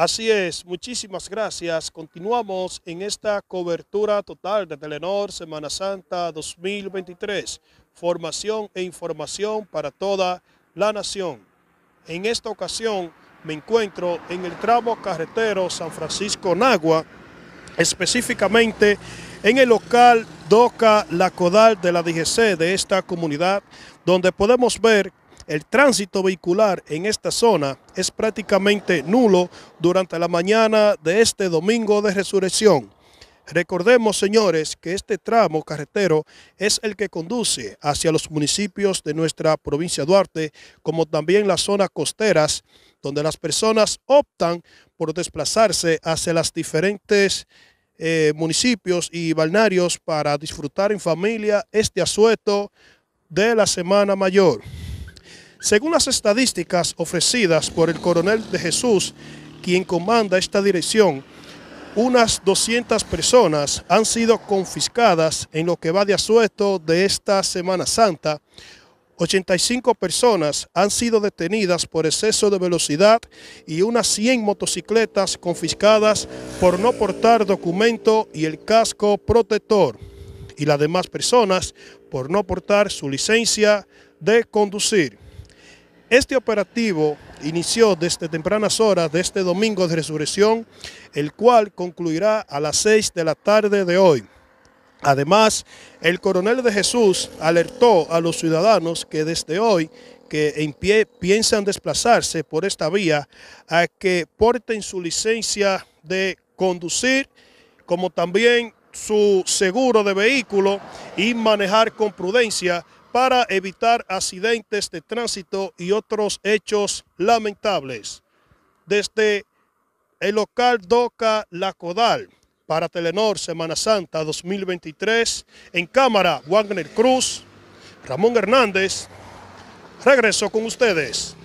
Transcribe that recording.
Así es, muchísimas gracias. Continuamos en esta cobertura total de Telenor Semana Santa 2023. Formación e información para toda la nación. En esta ocasión me encuentro en el tramo carretero San Francisco Nagua, específicamente en el local DOCA La Codal de la DGC de esta comunidad, donde podemos ver el tránsito vehicular en esta zona es prácticamente nulo durante la mañana de este domingo de resurrección. Recordemos, señores, que este tramo carretero es el que conduce hacia los municipios de nuestra provincia Duarte, como también las zonas costeras, donde las personas optan por desplazarse hacia los diferentes eh, municipios y balnearios para disfrutar en familia este asueto de la Semana Mayor. Según las estadísticas ofrecidas por el coronel de Jesús, quien comanda esta dirección, unas 200 personas han sido confiscadas en lo que va de asueto de esta Semana Santa. 85 personas han sido detenidas por exceso de velocidad y unas 100 motocicletas confiscadas por no portar documento y el casco protector. Y las demás personas por no portar su licencia de conducir. Este operativo inició desde tempranas horas de este domingo de resurrección, el cual concluirá a las 6 de la tarde de hoy. Además, el coronel de Jesús alertó a los ciudadanos que desde hoy que en pie piensan desplazarse por esta vía a que porten su licencia de conducir, como también su seguro de vehículo y manejar con prudencia para evitar accidentes de tránsito y otros hechos lamentables. Desde el local DOCA La Codal para Telenor Semana Santa 2023, en cámara Wagner Cruz, Ramón Hernández, regreso con ustedes.